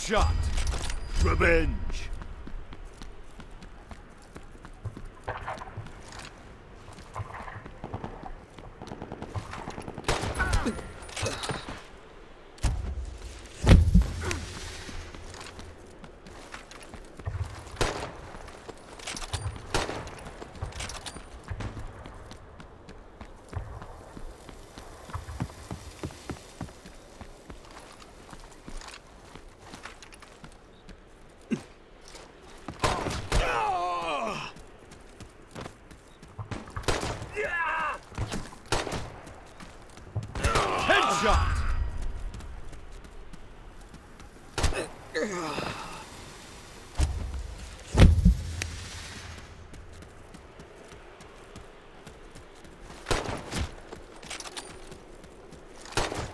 Headshot! Revenge! Headshot!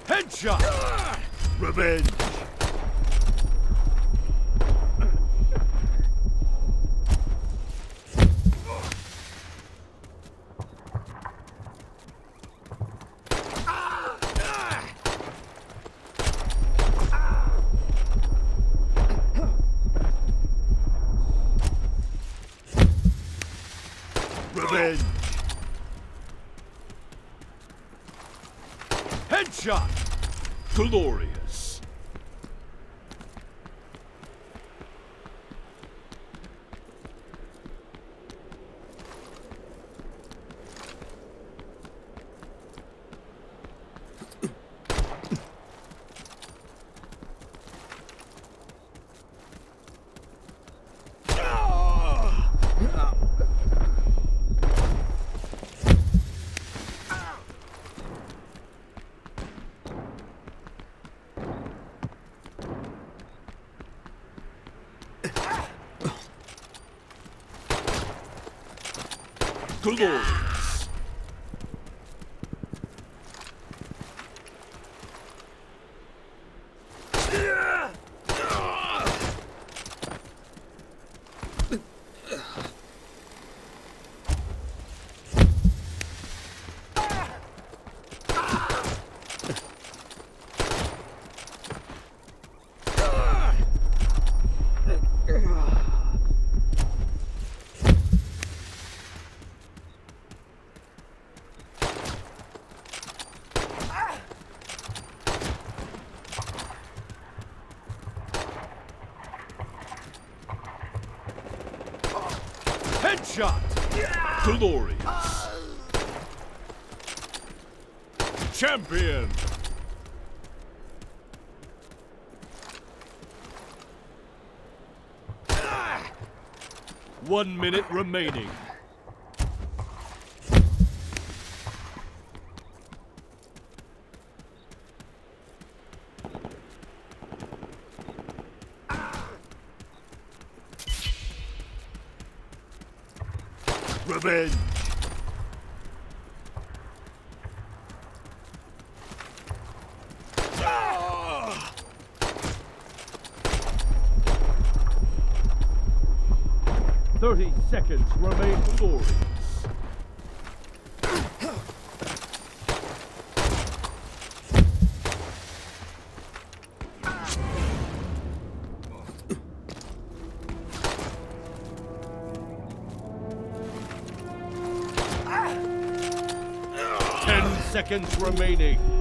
Headshot! Revenge! Headshot! Glorious! Cool. Headshot! Glorious! Champion! Ah! One minute remaining. Revenge! Thirty seconds remain glorious. Ten seconds remaining.